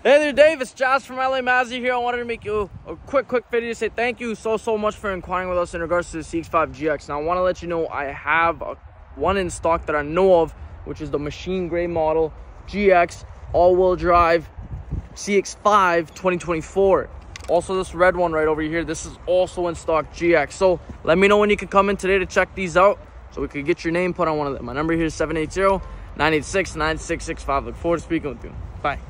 Hey there, Dave. It's Jas from LA Mazda here. I wanted to make you a quick, quick video to say thank you so, so much for inquiring with us in regards to the CX-5 GX. Now, I want to let you know I have a, one in stock that I know of, which is the machine gray model GX all-wheel drive CX-5 2024. Also, this red one right over here, this is also in stock GX. So let me know when you can come in today to check these out so we could get your name put on one of them. My number here is 780 986 9665. Look forward to speaking with you. Bye.